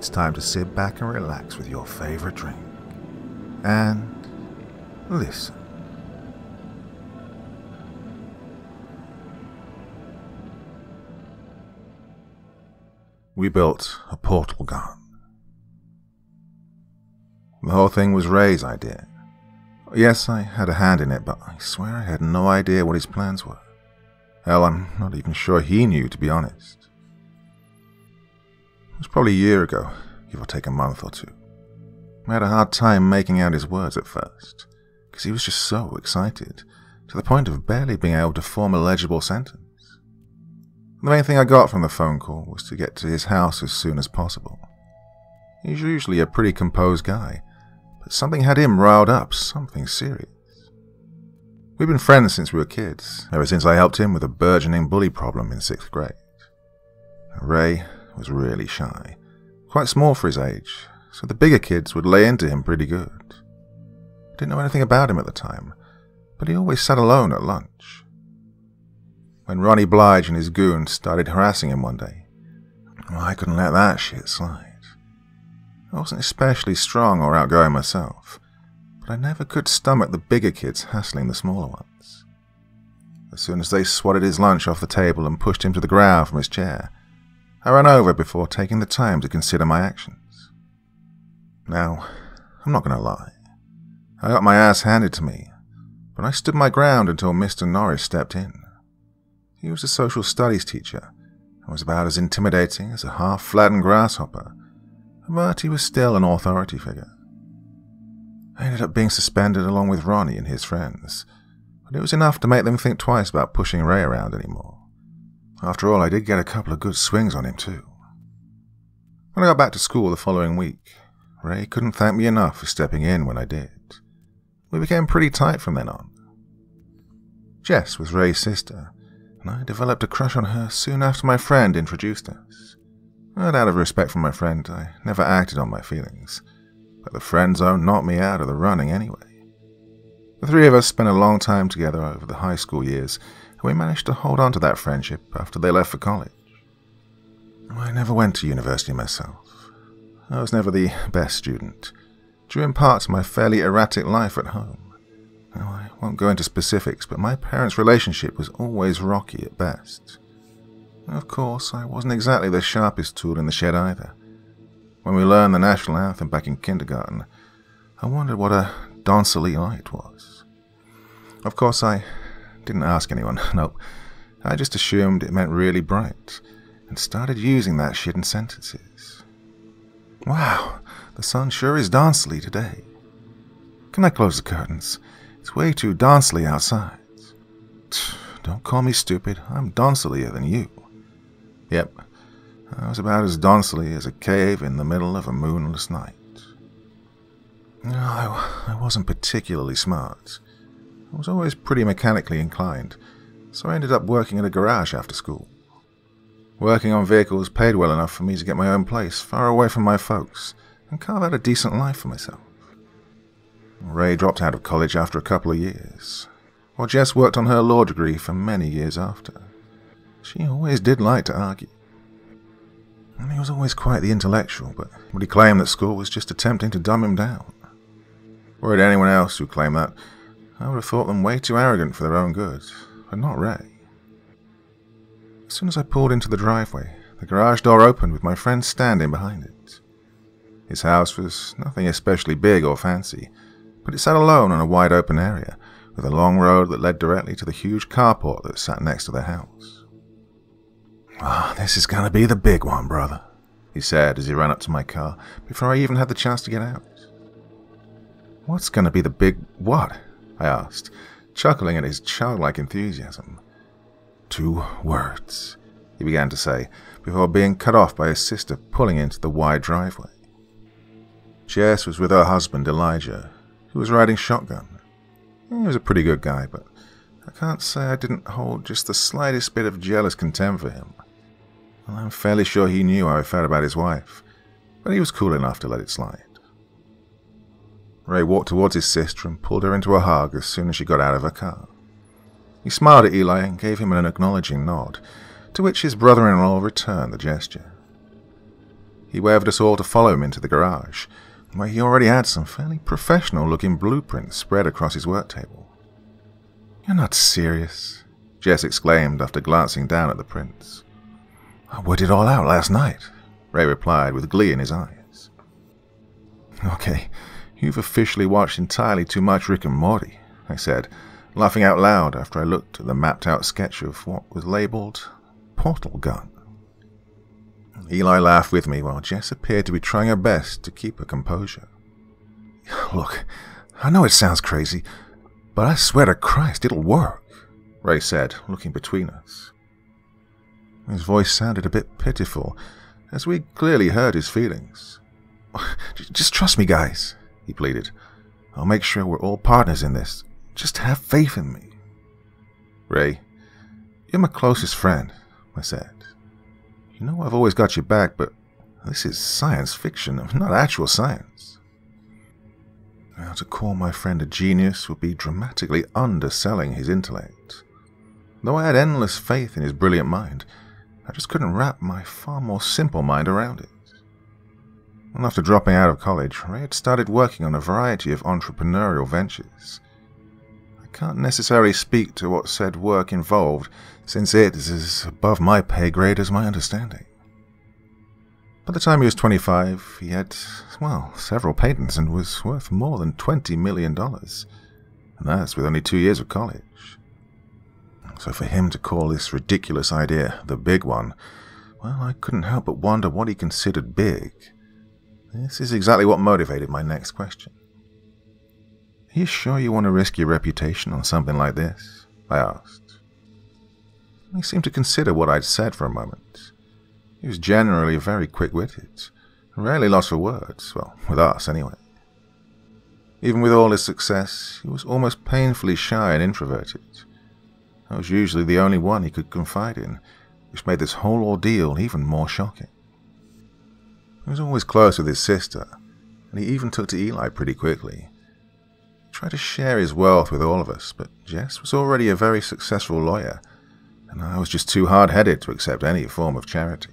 it's time to sit back and relax with your favorite drink. And listen. We built a portal gun. The whole thing was Ray's idea. Yes, I had a hand in it, but I swear I had no idea what his plans were. Hell, I'm not even sure he knew, to be honest. Was probably a year ago, give or take a month or two. I had a hard time making out his words at first, because he was just so excited, to the point of barely being able to form a legible sentence. The main thing I got from the phone call was to get to his house as soon as possible. He's usually a pretty composed guy, but something had him riled up, something serious. We've been friends since we were kids, ever since I helped him with a burgeoning bully problem in sixth grade. Ray was really shy, quite small for his age, so the bigger kids would lay into him pretty good. I didn't know anything about him at the time, but he always sat alone at lunch. When Ronnie Blige and his goons started harassing him one day, well, I couldn't let that shit slide. I wasn't especially strong or outgoing myself, but I never could stomach the bigger kids hassling the smaller ones. As soon as they swatted his lunch off the table and pushed him to the ground from his chair, I ran over before taking the time to consider my actions. Now, I'm not going to lie. I got my ass handed to me, but I stood my ground until Mr. Norris stepped in. He was a social studies teacher and was about as intimidating as a half flattened grasshopper but he was still an authority figure. I ended up being suspended along with Ronnie and his friends, but it was enough to make them think twice about pushing Ray around anymore. After all, I did get a couple of good swings on him, too. When I got back to school the following week, Ray couldn't thank me enough for stepping in when I did. We became pretty tight from then on. Jess was Ray's sister, and I developed a crush on her soon after my friend introduced us. But out of respect for my friend, I never acted on my feelings. But the friend zone knocked me out of the running anyway. The three of us spent a long time together over the high school years, and we managed to hold on to that friendship after they left for college. I never went to university myself. I was never the best student, due in part to my fairly erratic life at home. Now, I won't go into specifics, but my parents' relationship was always rocky at best. Of course, I wasn't exactly the sharpest tool in the shed either. When we learned the national anthem back in kindergarten, I wondered what a dansely light was. Of course, I didn't ask anyone, nope. I just assumed it meant really bright, and started using that shit in sentences. Wow, the sun sure is dancely today. Can I close the curtains? It's way too dancely outside. Don't call me stupid, I'm dancelier than you. Yep, I was about as dancely as a cave in the middle of a moonless night. No, I, I wasn't particularly smart. I was always pretty mechanically inclined, so I ended up working in a garage after school. Working on vehicles paid well enough for me to get my own place, far away from my folks, and carve out a decent life for myself. Ray dropped out of college after a couple of years, while Jess worked on her law degree for many years after. She always did like to argue. And he was always quite the intellectual, but would he claim that school was just attempting to dumb him down? Were it anyone else who claimed that, I would have thought them way too arrogant for their own good, but not Ray. As soon as I pulled into the driveway, the garage door opened with my friend standing behind it. His house was nothing especially big or fancy, but it sat alone on a wide open area, with a long road that led directly to the huge carport that sat next to the house. Ah, oh, this is going to be the big one, brother, he said as he ran up to my car before I even had the chance to get out. What's going to be the big what? I asked, chuckling at his childlike enthusiasm. Two words, he began to say, before being cut off by his sister pulling into the wide driveway. Jess was with her husband, Elijah, who was riding shotgun. He was a pretty good guy, but I can't say I didn't hold just the slightest bit of jealous contempt for him. Well, I'm fairly sure he knew how I felt about his wife, but he was cool enough to let it slide. Ray walked towards his sister and pulled her into a hug as soon as she got out of her car. He smiled at Eli and gave him an acknowledging nod, to which his brother in law returned the gesture. He waved us all to follow him into the garage, where he already had some fairly professional looking blueprints spread across his work table. You're not serious, Jess exclaimed after glancing down at the prints. I worked it all out last night, Ray replied with glee in his eyes. Okay, you've officially watched entirely too much Rick and Morty, I said, laughing out loud after I looked at the mapped out sketch of what was labeled Portal Gun. Eli laughed with me while Jess appeared to be trying her best to keep her composure. Look, I know it sounds crazy, but I swear to Christ it'll work, Ray said, looking between us. His voice sounded a bit pitiful, as we clearly heard his feelings. Just trust me, guys, he pleaded. I'll make sure we're all partners in this. Just have faith in me. Ray, you're my closest friend, I said. You know I've always got your back, but this is science fiction, not actual science. Now, to call my friend a genius would be dramatically underselling his intellect. Though I had endless faith in his brilliant mind, I just couldn't wrap my far more simple mind around it. After dropping out of college, Ray had started working on a variety of entrepreneurial ventures. I can't necessarily speak to what said work involved, since it is as above my pay grade as my understanding. By the time he was 25, he had, well, several patents and was worth more than $20 million. And that's with only two years of college. So for him to call this ridiculous idea the big one, well, I couldn't help but wonder what he considered big. This is exactly what motivated my next question. Are you sure you want to risk your reputation on something like this? I asked. He seemed to consider what I'd said for a moment. He was generally very quick-witted, rarely lost for words, well, with us anyway. Even with all his success, he was almost painfully shy and introverted. I was usually the only one he could confide in, which made this whole ordeal even more shocking. He was always close with his sister, and he even took to Eli pretty quickly. He tried to share his wealth with all of us, but Jess was already a very successful lawyer, and I was just too hard-headed to accept any form of charity.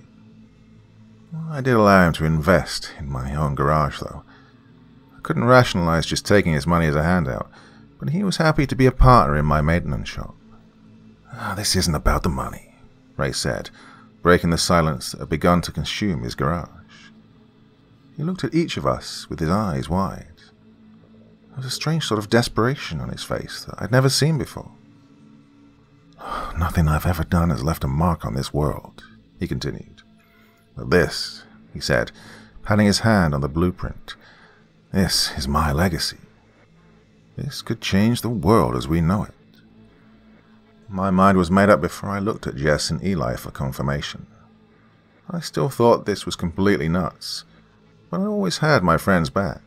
I did allow him to invest in my own garage, though. I couldn't rationalize just taking his money as a handout, but he was happy to be a partner in my maintenance shop. Ah, this isn't about the money, Ray said, breaking the silence that had begun to consume his garage. He looked at each of us with his eyes wide. There was a strange sort of desperation on his face that I'd never seen before. Nothing I've ever done has left a mark on this world, he continued. But this, he said, patting his hand on the blueprint, this is my legacy. This could change the world as we know it. My mind was made up before I looked at Jess and Eli for confirmation. I still thought this was completely nuts, but I always had my friend's back.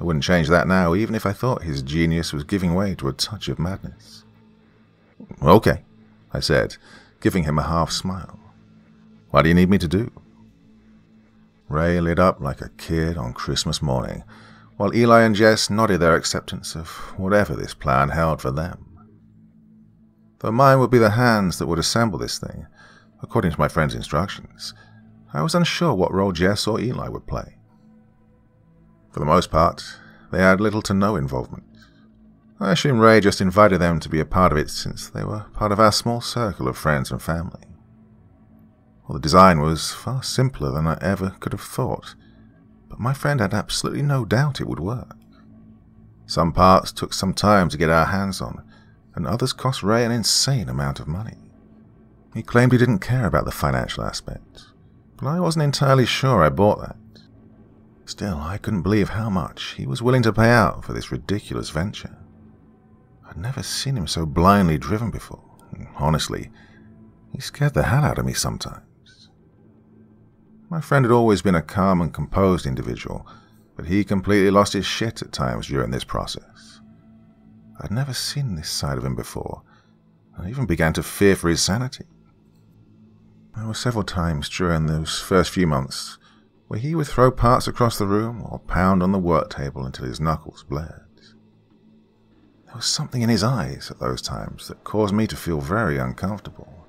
I wouldn't change that now, even if I thought his genius was giving way to a touch of madness. Okay, I said, giving him a half smile. What do you need me to do? Ray lit up like a kid on Christmas morning, while Eli and Jess nodded their acceptance of whatever this plan held for them. Though mine would be the hands that would assemble this thing, according to my friend's instructions, I was unsure what role Jess or Eli would play. For the most part, they had little to no involvement. I assume Ray just invited them to be a part of it since they were part of our small circle of friends and family. Well, the design was far simpler than I ever could have thought, but my friend had absolutely no doubt it would work. Some parts took some time to get our hands on, and others cost Ray an insane amount of money. He claimed he didn't care about the financial aspect, but I wasn't entirely sure I bought that. Still, I couldn't believe how much he was willing to pay out for this ridiculous venture. I'd never seen him so blindly driven before. Honestly, he scared the hell out of me sometimes. My friend had always been a calm and composed individual, but he completely lost his shit at times during this process. I'd never seen this side of him before. I even began to fear for his sanity. There were several times during those first few months where he would throw parts across the room or pound on the work table until his knuckles bled. There was something in his eyes at those times that caused me to feel very uncomfortable.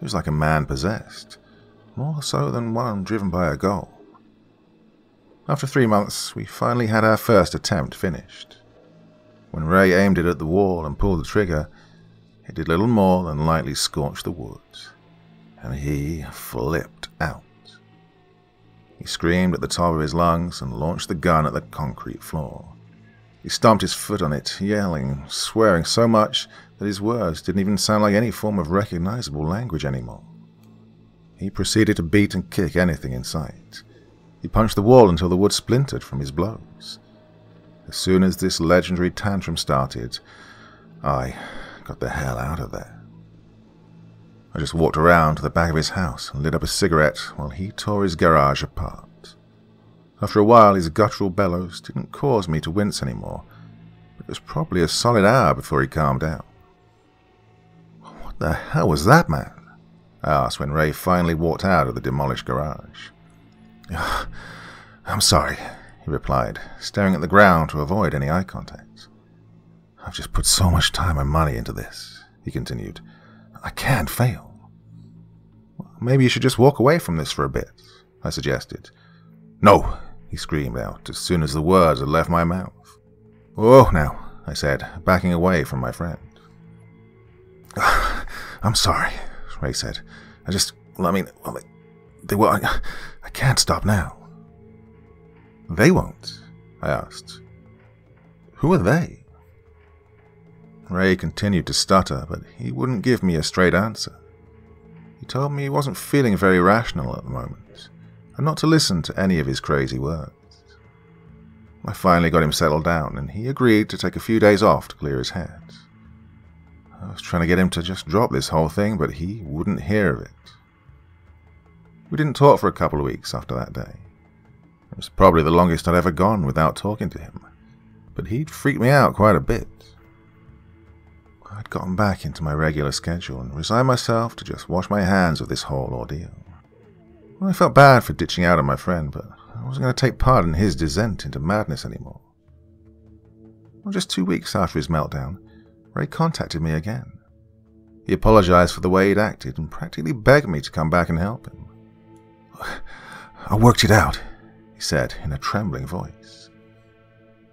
He was like a man possessed, more so than one driven by a goal. After three months, we finally had our first attempt finished. When Ray aimed it at the wall and pulled the trigger, it did little more than lightly scorch the wood, and he flipped out. He screamed at the top of his lungs and launched the gun at the concrete floor. He stomped his foot on it, yelling, swearing so much that his words didn't even sound like any form of recognizable language anymore. He proceeded to beat and kick anything in sight. He punched the wall until the wood splintered from his blows. As soon as this legendary tantrum started, I got the hell out of there. I just walked around to the back of his house and lit up a cigarette while he tore his garage apart. After a while, his guttural bellows didn't cause me to wince anymore, but it was probably a solid hour before he calmed down. What the hell was that, man? I asked when Ray finally walked out of the demolished garage. I'm sorry, he replied, staring at the ground to avoid any eye contact. I've just put so much time and money into this, he continued. I can't fail. Maybe you should just walk away from this for a bit, I suggested. No, he screamed out as soon as the words had left my mouth. Oh, now, I said, backing away from my friend. I'm sorry, Ray said. I just, I mean, well, they, they will. I, I can't stop now. They won't, I asked. Who are they? Ray continued to stutter, but he wouldn't give me a straight answer. Told me he wasn't feeling very rational at the moment, and not to listen to any of his crazy words. I finally got him settled down, and he agreed to take a few days off to clear his head. I was trying to get him to just drop this whole thing, but he wouldn't hear of it. We didn't talk for a couple of weeks after that day. It was probably the longest I'd ever gone without talking to him, but he'd freaked me out quite a bit. I'd gotten back into my regular schedule and resigned myself to just wash my hands of this whole ordeal. I felt bad for ditching out on my friend, but I wasn't going to take part in his descent into madness anymore. Well, just two weeks after his meltdown, Ray contacted me again. He apologized for the way he'd acted and practically begged me to come back and help him. I worked it out, he said in a trembling voice.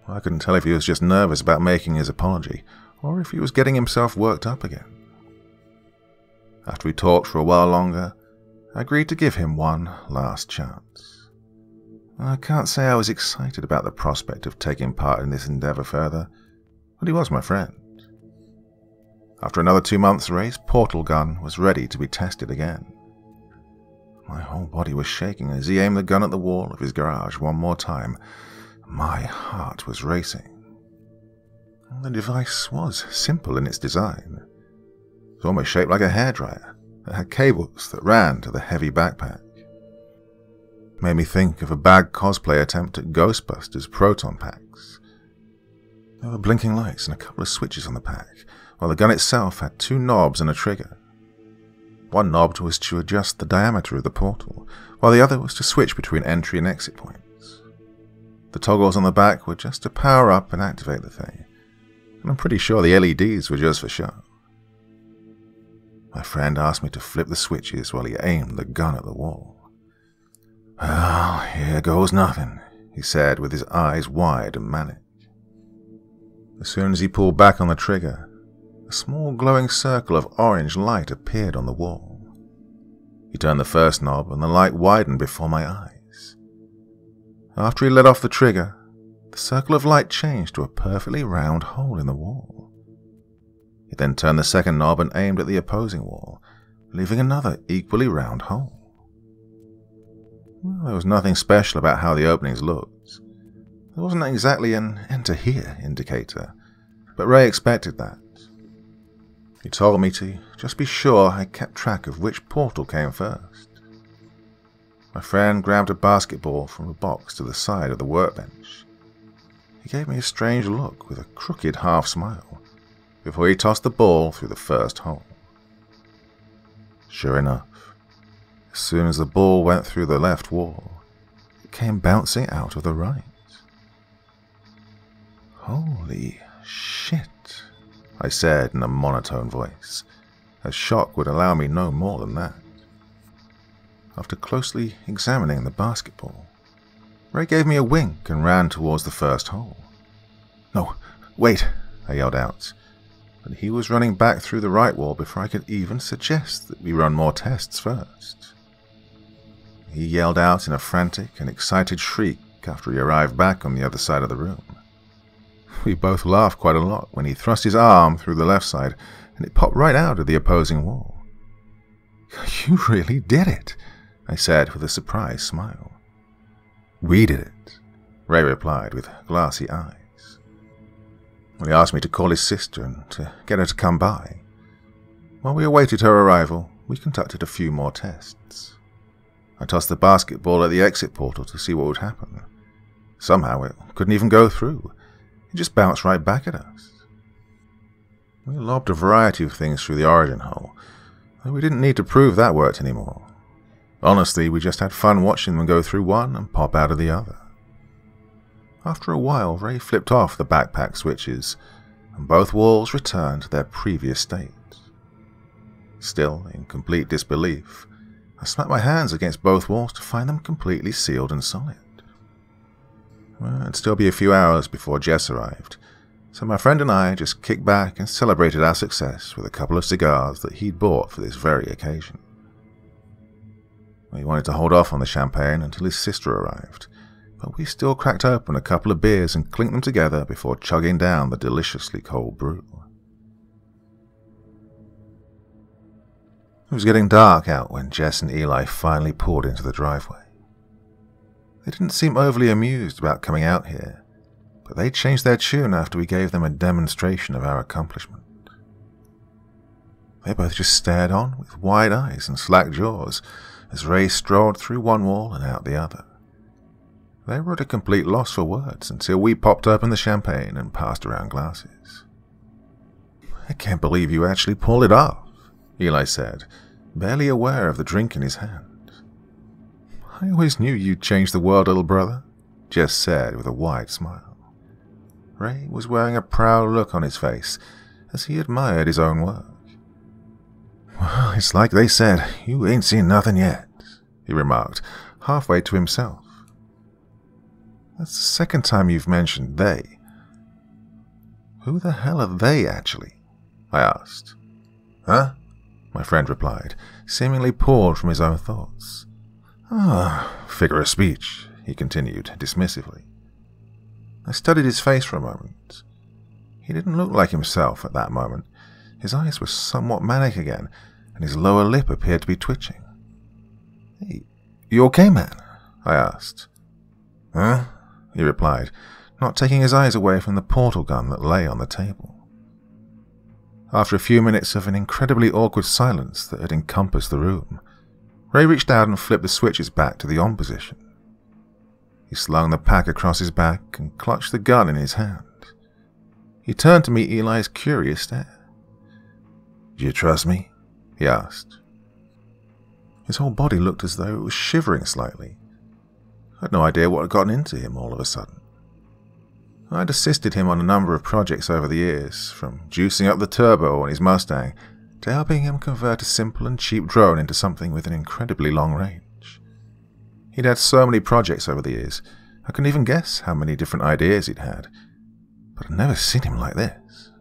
I couldn't tell if he was just nervous about making his apology or if he was getting himself worked up again. After we talked for a while longer, I agreed to give him one last chance. I can't say I was excited about the prospect of taking part in this endeavor further, but he was my friend. After another two months, Ray's portal gun was ready to be tested again. My whole body was shaking as he aimed the gun at the wall of his garage one more time. My heart was racing. The device was simple in its design. It was almost shaped like a hairdryer. It had cables that ran to the heavy backpack. It made me think of a bad cosplay attempt at Ghostbusters proton packs. There were blinking lights and a couple of switches on the pack, while the gun itself had two knobs and a trigger. One knob was to adjust the diameter of the portal, while the other was to switch between entry and exit points. The toggles on the back were just to power up and activate the thing, and I'm pretty sure the LEDs were just for show. My friend asked me to flip the switches while he aimed the gun at the wall. Well, here goes nothing, he said with his eyes wide and manic. As soon as he pulled back on the trigger, a small glowing circle of orange light appeared on the wall. He turned the first knob and the light widened before my eyes. After he let off the trigger, the circle of light changed to a perfectly round hole in the wall. He then turned the second knob and aimed at the opposing wall, leaving another equally round hole. Well, there was nothing special about how the openings looked. There wasn't exactly an enter here indicator, but Ray expected that. He told me to just be sure I kept track of which portal came first. My friend grabbed a basketball from a box to the side of the workbench. He gave me a strange look with a crooked half smile before he tossed the ball through the first hole. Sure enough, as soon as the ball went through the left wall, it came bouncing out of the right. Holy shit. I said in a monotone voice, as shock would allow me no more than that. after closely examining the basketball. Ray gave me a wink and ran towards the first hole. No, wait, I yelled out, but he was running back through the right wall before I could even suggest that we run more tests first. He yelled out in a frantic and excited shriek after he arrived back on the other side of the room. We both laughed quite a lot when he thrust his arm through the left side and it popped right out of the opposing wall. You really did it, I said with a surprised smile. We did it, Ray replied with glassy eyes. He asked me to call his sister and to get her to come by. While we awaited her arrival, we conducted a few more tests. I tossed the basketball at the exit portal to see what would happen. Somehow it couldn't even go through. It just bounced right back at us. We lobbed a variety of things through the origin hole, though we didn't need to prove that worked anymore. Honestly, we just had fun watching them go through one and pop out of the other. After a while, Ray flipped off the backpack switches, and both walls returned to their previous state. Still, in complete disbelief, I smacked my hands against both walls to find them completely sealed and solid. Well, it'd still be a few hours before Jess arrived, so my friend and I just kicked back and celebrated our success with a couple of cigars that he'd bought for this very occasion. He wanted to hold off on the champagne until his sister arrived, but we still cracked open a couple of beers and clinked them together before chugging down the deliciously cold brew. It was getting dark out when Jess and Eli finally pulled into the driveway. They didn't seem overly amused about coming out here, but they changed their tune after we gave them a demonstration of our accomplishment. They both just stared on with wide eyes and slack jaws as Ray strode through one wall and out the other. They were at a complete loss for words until we popped open the champagne and passed around glasses. I can't believe you actually pulled it off, Eli said, barely aware of the drink in his hand. I always knew you'd change the world, little brother, Jess said with a wide smile. Ray was wearing a proud look on his face as he admired his own work. Well, it's like they said, you ain't seen nothing yet, he remarked, halfway to himself. That's the second time you've mentioned they. Who the hell are they, actually? I asked. Huh? My friend replied, seemingly pulled from his own thoughts. Ah, figure of speech, he continued dismissively. I studied his face for a moment. He didn't look like himself at that moment. His eyes were somewhat manic again, and his lower lip appeared to be twitching. Hey, you okay, man? I asked. Huh? He replied, not taking his eyes away from the portal gun that lay on the table. After a few minutes of an incredibly awkward silence that had encompassed the room, Ray reached out and flipped the switches back to the on position. He slung the pack across his back and clutched the gun in his hand. He turned to meet Eli's curious stare. Do you trust me? he asked. His whole body looked as though it was shivering slightly. I had no idea what had gotten into him all of a sudden. I'd assisted him on a number of projects over the years, from juicing up the turbo on his Mustang to helping him convert a simple and cheap drone into something with an incredibly long range. He'd had so many projects over the years, I couldn't even guess how many different ideas he'd had, but I'd never seen him like this.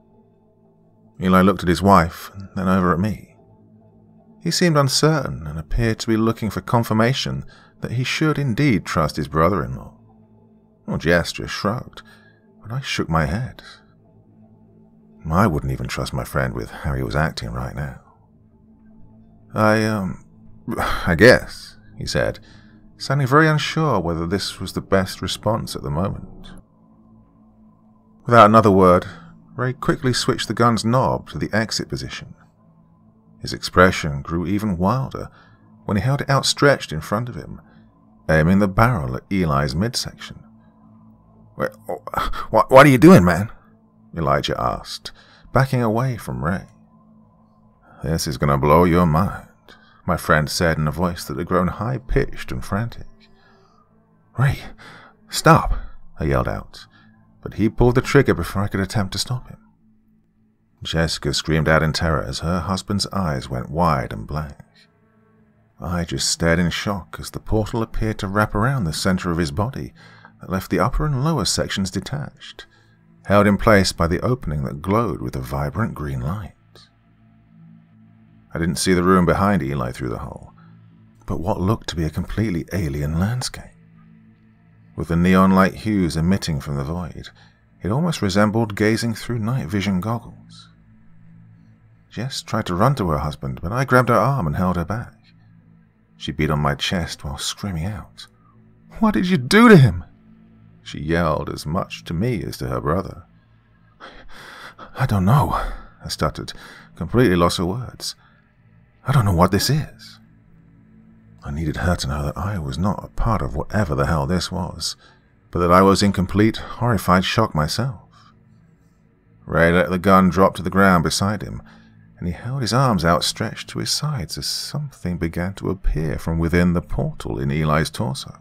Eli looked at his wife and then over at me. He seemed uncertain and appeared to be looking for confirmation that he should indeed trust his brother in law. Well, Jess just shrugged, but I shook my head. I wouldn't even trust my friend with how he was acting right now. I, um, I guess, he said, sounding very unsure whether this was the best response at the moment. Without another word, Ray quickly switched the gun's knob to the exit position. His expression grew even wilder when he held it outstretched in front of him, aiming the barrel at Eli's midsection. Oh, what, what are you doing, man? Elijah asked, backing away from Ray. This is going to blow your mind, my friend said in a voice that had grown high pitched and frantic. Ray, stop, I yelled out, but he pulled the trigger before I could attempt to stop him. Jessica screamed out in terror as her husband's eyes went wide and blank. I just stared in shock as the portal appeared to wrap around the center of his body that left the upper and lower sections detached, held in place by the opening that glowed with a vibrant green light. I didn't see the room behind Eli through the hole, but what looked to be a completely alien landscape. With the neon light hues emitting from the void, it almost resembled gazing through night vision goggles. Jess tried to run to her husband, but I grabbed her arm and held her back. She beat on my chest while screaming out, What did you do to him? She yelled as much to me as to her brother. I don't know, I stuttered, completely lost for words. I don't know what this is. I needed her to know that I was not a part of whatever the hell this was, but that I was in complete, horrified shock myself. Ray let the gun drop to the ground beside him, and he held his arms outstretched to his sides as something began to appear from within the portal in Eli's torso.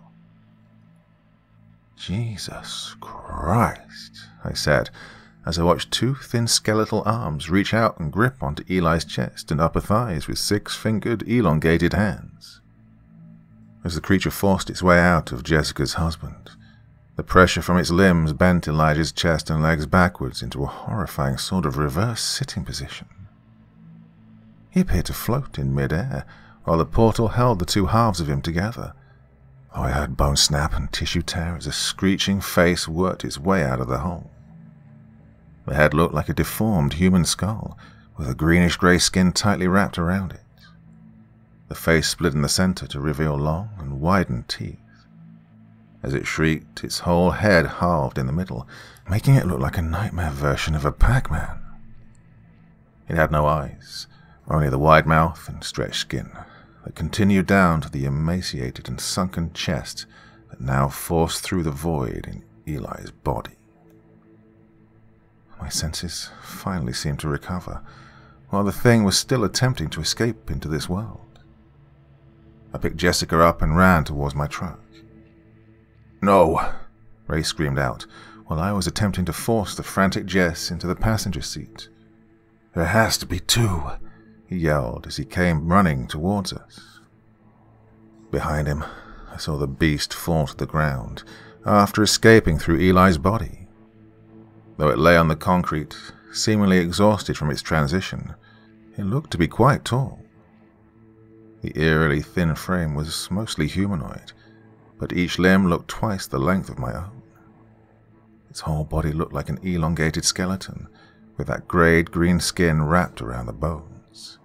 Jesus Christ, I said, as I watched two thin skeletal arms reach out and grip onto Eli's chest and upper thighs with six fingered, elongated hands. As the creature forced its way out of Jessica's husband, the pressure from its limbs bent Elijah's chest and legs backwards into a horrifying sort of reverse sitting position. He appeared to float in midair, while the portal held the two halves of him together. Oh, I heard bone snap and tissue tear as a screeching face worked its way out of the hole. The head looked like a deformed human skull, with a greenish grey skin tightly wrapped around it. The face split in the center to reveal long and widened teeth. As it shrieked, its whole head halved in the middle, making it look like a nightmare version of a Pac-Man. It had no eyes, only the wide mouth and stretched skin that continued down to the emaciated and sunken chest that now forced through the void in Eli's body. My senses finally seemed to recover, while the thing was still attempting to escape into this world. I picked Jessica up and ran towards my truck. No, Ray screamed out, while I was attempting to force the frantic Jess into the passenger seat. There has to be two, he yelled as he came running towards us. Behind him, I saw the beast fall to the ground after escaping through Eli's body. Though it lay on the concrete, seemingly exhausted from its transition, it looked to be quite tall. The eerily thin frame was mostly humanoid, but each limb looked twice the length of my own. Its whole body looked like an elongated skeleton, with that grayed green skin wrapped around the bones.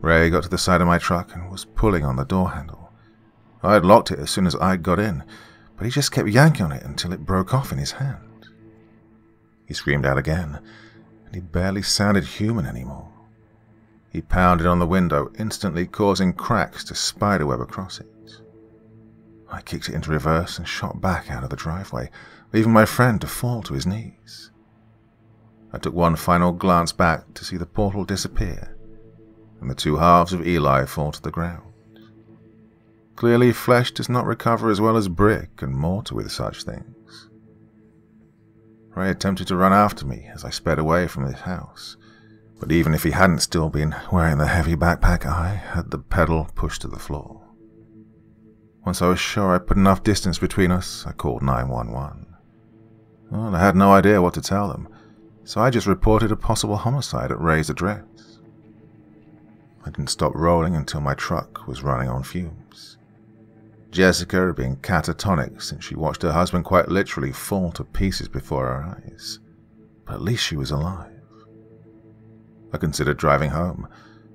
Ray got to the side of my truck and was pulling on the door handle. I had locked it as soon as I got in, but he just kept yanking on it until it broke off in his hand. He screamed out again, and he barely sounded human anymore. He pounded on the window, instantly causing cracks to spiderweb across it. I kicked it into reverse and shot back out of the driveway, leaving my friend to fall to his knees. I took one final glance back to see the portal disappear and the two halves of Eli fall to the ground. Clearly, flesh does not recover as well as brick and mortar with such things. Ray attempted to run after me as I sped away from his house. But even if he hadn't still been wearing the heavy backpack, I had the pedal pushed to the floor. Once I was sure I'd put enough distance between us, I called 911. Well, I had no idea what to tell them, so I just reported a possible homicide at Ray's address. I didn't stop rolling until my truck was running on fumes. Jessica had been catatonic since she watched her husband quite literally fall to pieces before her eyes. But at least she was alive. I considered driving home,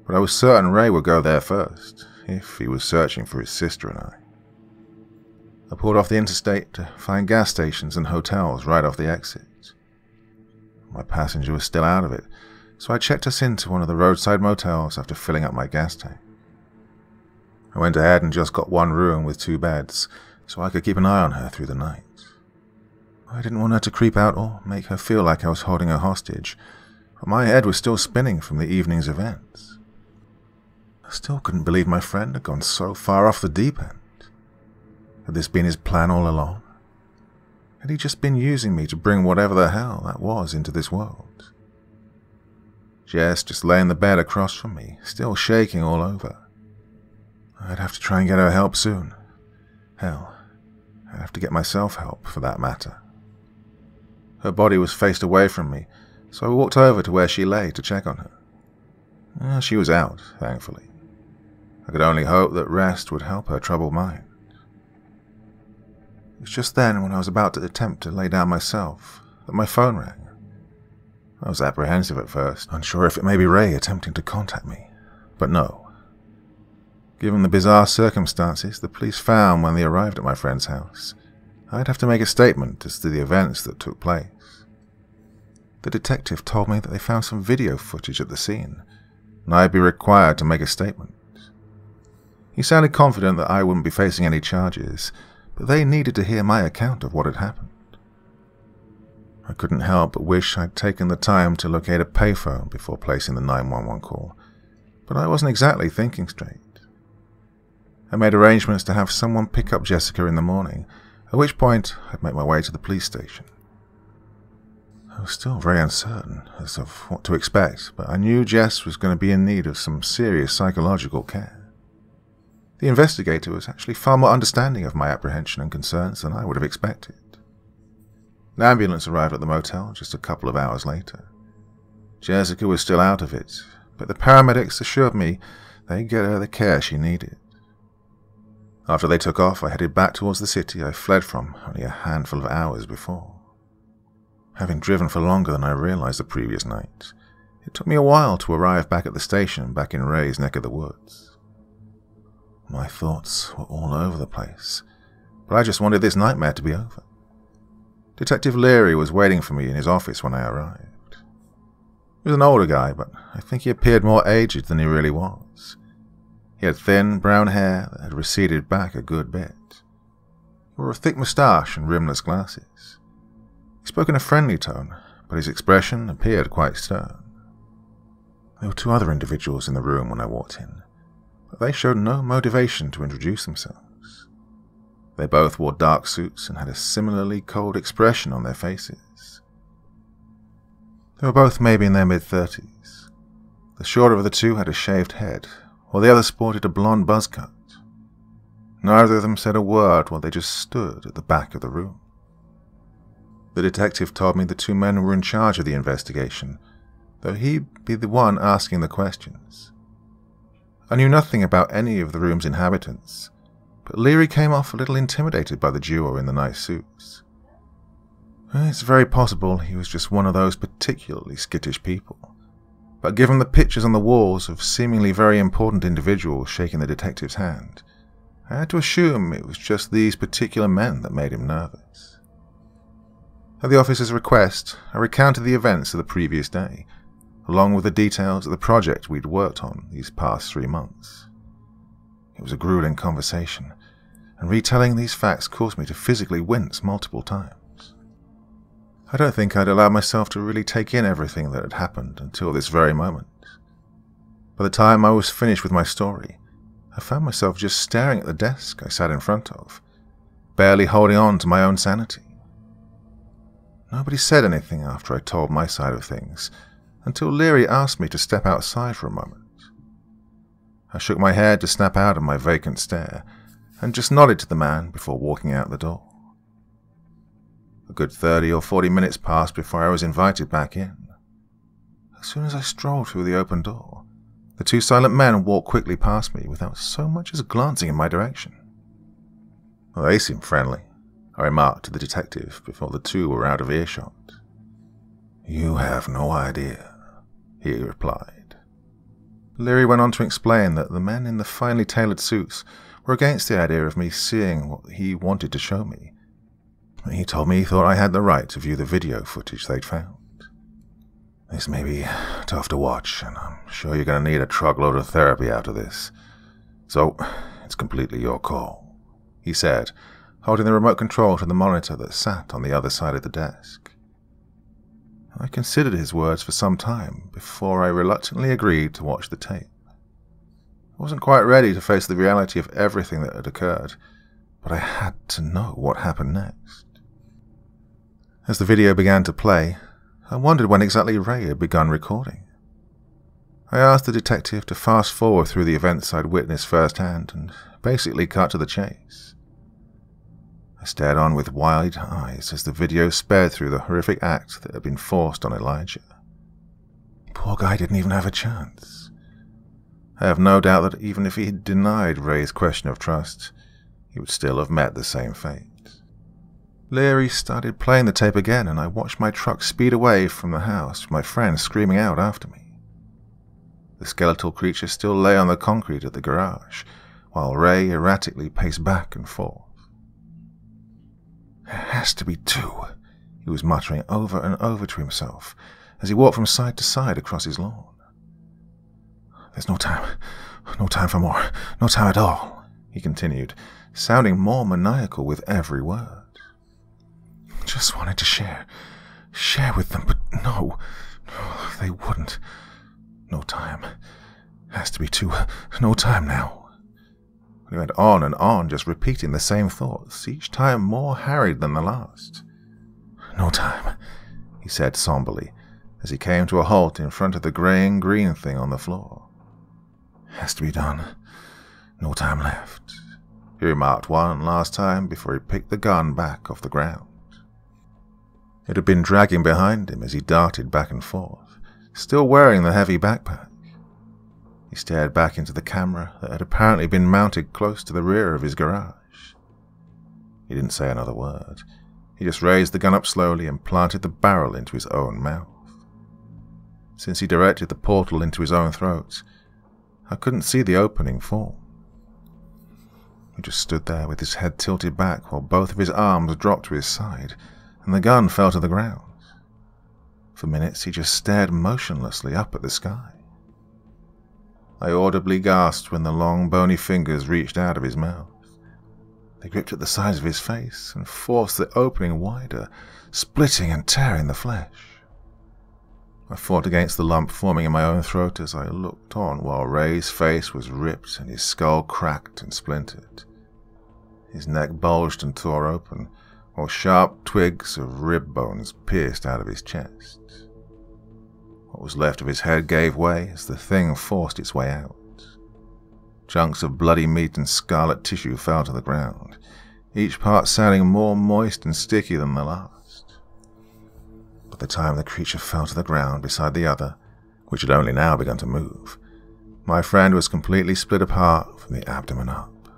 but I was certain Ray would go there first, if he was searching for his sister and I. I pulled off the interstate to find gas stations and hotels right off the exit. My passenger was still out of it, so I checked us into one of the roadside motels after filling up my gas tank. I went ahead and just got one room with two beds, so I could keep an eye on her through the night. I didn't want her to creep out or make her feel like I was holding her hostage, my head was still spinning from the evening's events. I still couldn't believe my friend had gone so far off the deep end. Had this been his plan all along? Had he just been using me to bring whatever the hell that was into this world? Jess just lay in the bed across from me, still shaking all over. I'd have to try and get her help soon. Hell, I'd have to get myself help for that matter. Her body was faced away from me, so I walked over to where she lay to check on her. Well, she was out, thankfully. I could only hope that rest would help her troubled mind. It was just then, when I was about to attempt to lay down myself, that my phone rang. I was apprehensive at first, unsure if it may be Ray attempting to contact me, but no. Given the bizarre circumstances the police found when they arrived at my friend's house, I'd have to make a statement as to the events that took place. The detective told me that they found some video footage at the scene, and I'd be required to make a statement. He sounded confident that I wouldn't be facing any charges, but they needed to hear my account of what had happened. I couldn't help but wish I'd taken the time to locate a payphone before placing the 911 call, but I wasn't exactly thinking straight. I made arrangements to have someone pick up Jessica in the morning, at which point I'd make my way to the police station. I was still very uncertain as of what to expect, but I knew Jess was going to be in need of some serious psychological care. The investigator was actually far more understanding of my apprehension and concerns than I would have expected. An ambulance arrived at the motel just a couple of hours later. Jessica was still out of it, but the paramedics assured me they'd get her the care she needed. After they took off, I headed back towards the city I fled from only a handful of hours before. Having driven for longer than I realized the previous night, it took me a while to arrive back at the station back in Ray's neck of the woods. My thoughts were all over the place, but I just wanted this nightmare to be over. Detective Leary was waiting for me in his office when I arrived. He was an older guy, but I think he appeared more aged than he really was. He had thin, brown hair that had receded back a good bit. He wore a thick moustache and rimless glasses. He spoke in a friendly tone, but his expression appeared quite stern. There were two other individuals in the room when I walked in, but they showed no motivation to introduce themselves. They both wore dark suits and had a similarly cold expression on their faces. They were both maybe in their mid thirties. The shorter of the two had a shaved head, while the other sported a blonde buzz cut. Neither of them said a word while they just stood at the back of the room. The detective told me the two men were in charge of the investigation, though he'd be the one asking the questions. I knew nothing about any of the room's inhabitants, but Leary came off a little intimidated by the duo in the nice suits. Eh, it's very possible he was just one of those particularly skittish people. But given the pictures on the walls of seemingly very important individuals shaking the detective's hand, I had to assume it was just these particular men that made him nervous. At the officer's request, I recounted the events of the previous day, along with the details of the project we'd worked on these past three months. It was a grueling conversation, and retelling these facts caused me to physically wince multiple times. I don't think I'd allowed myself to really take in everything that had happened until this very moment. By the time I was finished with my story, I found myself just staring at the desk I sat in front of, barely holding on to my own sanity. Nobody said anything after I told my side of things, until Leary asked me to step outside for a moment. I shook my head to snap out of my vacant stare and just nodded to the man before walking out the door. A good 30 or 40 minutes passed before I was invited back in. As soon as I strolled through the open door, the two silent men walked quickly past me without so much as glancing in my direction. Well, they seemed friendly, I remarked to the detective before the two were out of earshot. You have no idea, he replied. Leary went on to explain that the men in the finely tailored suits were against the idea of me seeing what he wanted to show me. He told me he thought I had the right to view the video footage they'd found. This may be tough to watch, and I'm sure you're going to need a truckload of therapy after this. So, it's completely your call, he said, holding the remote control to the monitor that sat on the other side of the desk. I considered his words for some time before I reluctantly agreed to watch the tape. I wasn't quite ready to face the reality of everything that had occurred, but I had to know what happened next. As the video began to play, I wondered when exactly Ray had begun recording. I asked the detective to fast forward through the events I'd witnessed firsthand and basically cut to the chase. I stared on with wide eyes as the video sped through the horrific act that had been forced on Elijah. Poor guy didn't even have a chance. I have no doubt that even if he had denied Ray's question of trust, he would still have met the same fate. Leary started playing the tape again, and I watched my truck speed away from the house, my friend screaming out after me. The skeletal creature still lay on the concrete of the garage, while Ray erratically paced back and forth. It has to be two, he was muttering over and over to himself as he walked from side to side across his lawn. There's no time, no time for more, no time at all, he continued, sounding more maniacal with every word. Just wanted to share, share with them, but no, no they wouldn't. No time. Has to be two. No time now. He went on and on, just repeating the same thoughts, each time more harried than the last. No time, he said somberly, as he came to a halt in front of the graying green thing on the floor. Has to be done. No time left. He remarked one last time before he picked the gun back off the ground. It had been dragging behind him as he darted back and forth, still wearing the heavy backpack. He stared back into the camera that had apparently been mounted close to the rear of his garage. He didn't say another word. He just raised the gun up slowly and planted the barrel into his own mouth. Since he directed the portal into his own throat, I couldn't see the opening form. He just stood there with his head tilted back while both of his arms dropped to his side and the gun fell to the ground. For minutes he just stared motionlessly up at the sky. I audibly gasped when the long, bony fingers reached out of his mouth. They gripped at the sides of his face and forced the opening wider, splitting and tearing the flesh. I fought against the lump forming in my own throat as I looked on while Ray's face was ripped and his skull cracked and splintered. His neck bulged and tore open, while sharp twigs of rib bones pierced out of his chest. What was left of his head gave way as the thing forced its way out. Chunks of bloody meat and scarlet tissue fell to the ground, each part sounding more moist and sticky than the last. By the time the creature fell to the ground beside the other, which had only now begun to move, my friend was completely split apart from the abdomen up.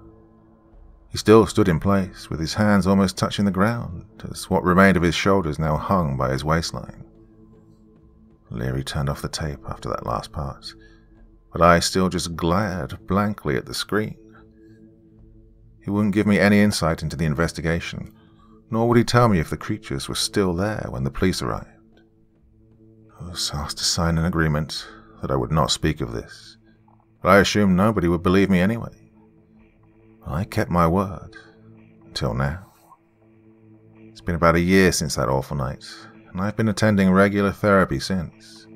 He still stood in place, with his hands almost touching the ground, as what remained of his shoulders now hung by his waistline. Leary turned off the tape after that last part, but I still just glared blankly at the screen. He wouldn't give me any insight into the investigation, nor would he tell me if the creatures were still there when the police arrived. I was asked to sign an agreement that I would not speak of this, but I assumed nobody would believe me anyway. I kept my word. Until now. It's been about a year since that awful night, and I've been attending regular therapy since.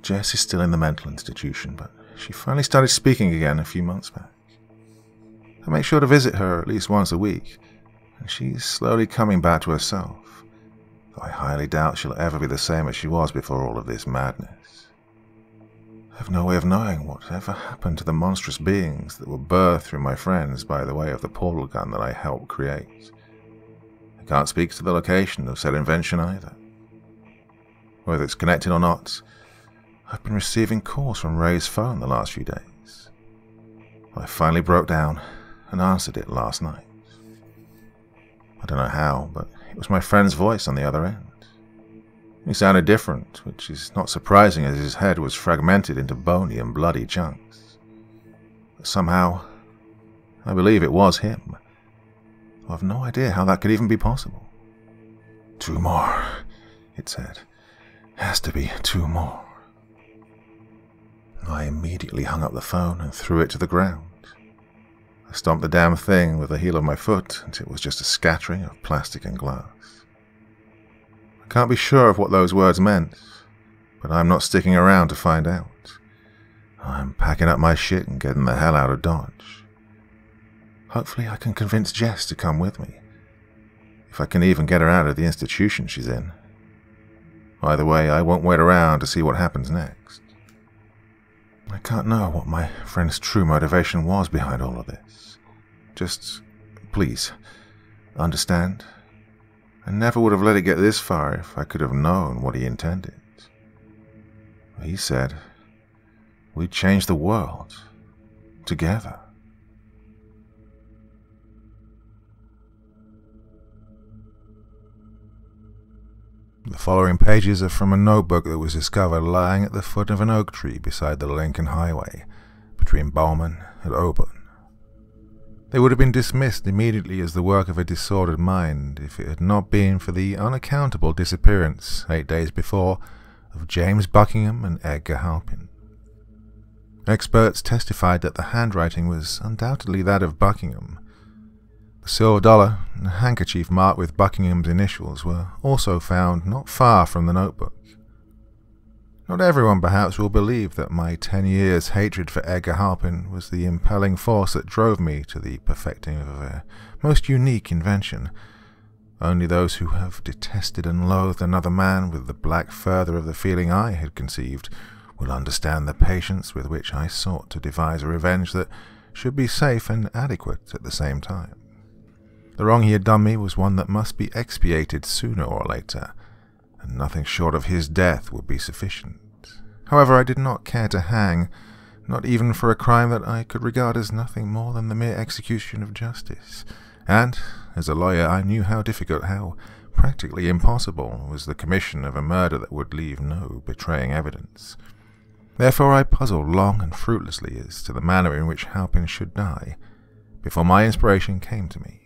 Jess is still in the mental institution, but she finally started speaking again a few months back. I make sure to visit her at least once a week, and she's slowly coming back to herself, though I highly doubt she'll ever be the same as she was before all of this madness. I have no way of knowing what ever happened to the monstrous beings that were birthed through my friends by the way of the portal gun that I helped create. I can't speak to the location of said invention either. Whether it's connected or not, I've been receiving calls from Ray's phone the last few days. I finally broke down and answered it last night. I don't know how, but it was my friend's voice on the other end. He sounded different, which is not surprising as his head was fragmented into bony and bloody chunks. But somehow, I believe it was him. I've no idea how that could even be possible. Two more, it said. Has to be two more. I immediately hung up the phone and threw it to the ground. I stomped the damn thing with the heel of my foot until it was just a scattering of plastic and glass. I can't be sure of what those words meant, but I'm not sticking around to find out. I'm packing up my shit and getting the hell out of Dodge. Hopefully, I can convince Jess to come with me. If I can even get her out of the institution she's in. Either way, I won't wait around to see what happens next. I can't know what my friend's true motivation was behind all of this. Just, please, understand. I never would have let it get this far if I could have known what he intended. He said, we'd change the world. Together. The following pages are from a notebook that was discovered lying at the foot of an oak tree beside the Lincoln Highway, between Bowman and Auburn. They would have been dismissed immediately as the work of a disordered mind if it had not been for the unaccountable disappearance, eight days before, of James Buckingham and Edgar Halpin. Experts testified that the handwriting was undoubtedly that of Buckingham, the silver dollar and a handkerchief marked with Buckingham's initials were also found not far from the notebook. Not everyone perhaps will believe that my ten years' hatred for Edgar Halpin was the impelling force that drove me to the perfecting of a most unique invention. Only those who have detested and loathed another man with the black further of the feeling I had conceived will understand the patience with which I sought to devise a revenge that should be safe and adequate at the same time. The wrong he had done me was one that must be expiated sooner or later, and nothing short of his death would be sufficient. However, I did not care to hang, not even for a crime that I could regard as nothing more than the mere execution of justice. And, as a lawyer, I knew how difficult, how practically impossible, was the commission of a murder that would leave no betraying evidence. Therefore I puzzled long and fruitlessly as to the manner in which Halpin should die, before my inspiration came to me.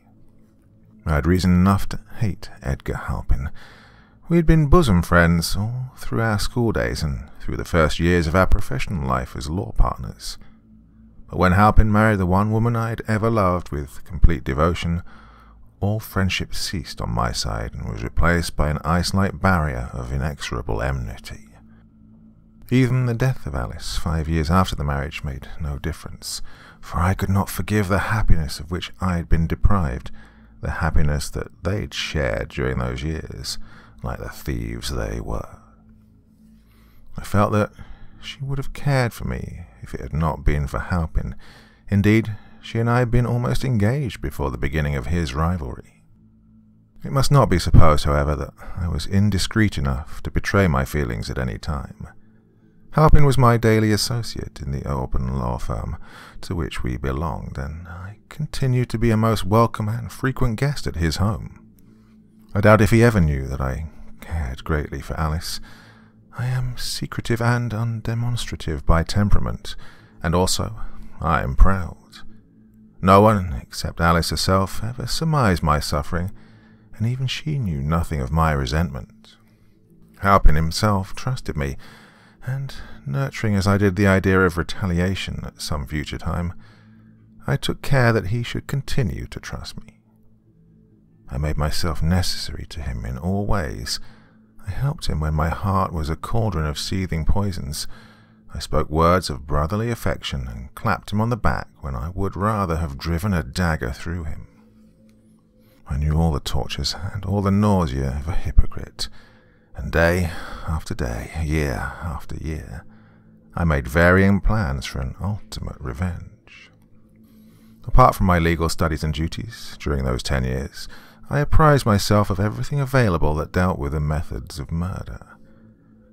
I had reason enough to hate Edgar Halpin. We had been bosom friends all through our school days and through the first years of our professional life as law partners. But when Halpin married the one woman I had ever loved with complete devotion, all friendship ceased on my side and was replaced by an ice-like barrier of inexorable enmity. Even the death of Alice five years after the marriage made no difference, for I could not forgive the happiness of which I had been deprived, the happiness that they'd shared during those years, like the thieves they were. I felt that she would have cared for me if it had not been for Halpin. Indeed, she and I had been almost engaged before the beginning of his rivalry. It must not be supposed, however, that I was indiscreet enough to betray my feelings at any time. Halpin was my daily associate in the Auburn law firm to which we belonged, and I continued to be a most welcome and frequent guest at his home. I doubt if he ever knew that I cared greatly for Alice. I am secretive and undemonstrative by temperament, and also I am proud. No one, except Alice herself, ever surmised my suffering, and even she knew nothing of my resentment. Halpin himself trusted me, and nurturing as I did the idea of retaliation at some future time, I took care that he should continue to trust me. I made myself necessary to him in all ways. I helped him when my heart was a cauldron of seething poisons. I spoke words of brotherly affection and clapped him on the back when I would rather have driven a dagger through him. I knew all the tortures and all the nausea of a hypocrite, and day after day, year after year, I made varying plans for an ultimate revenge. Apart from my legal studies and duties during those ten years, I apprised myself of everything available that dealt with the methods of murder.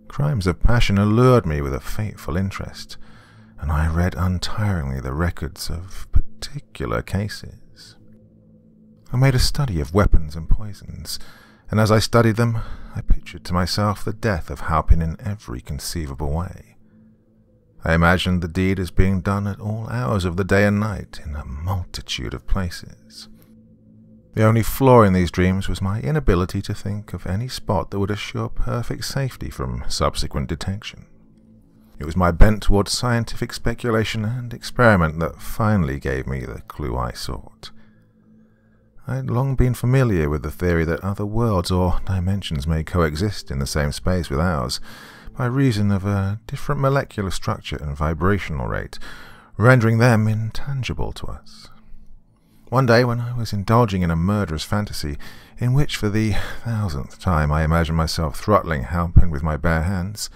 Crimes of passion allured me with a fateful interest, and I read untiringly the records of particular cases. I made a study of weapons and poisons, and as I studied them, I pictured to myself the death of Halpin in every conceivable way. I imagined the deed as being done at all hours of the day and night in a multitude of places. The only flaw in these dreams was my inability to think of any spot that would assure perfect safety from subsequent detection. It was my bent towards scientific speculation and experiment that finally gave me the clue I sought. I had long been familiar with the theory that other worlds or dimensions may coexist in the same space with ours, by reason of a different molecular structure and vibrational rate, rendering them intangible to us. One day, when I was indulging in a murderous fantasy, in which for the thousandth time I imagined myself throttling Halpin with my bare hands,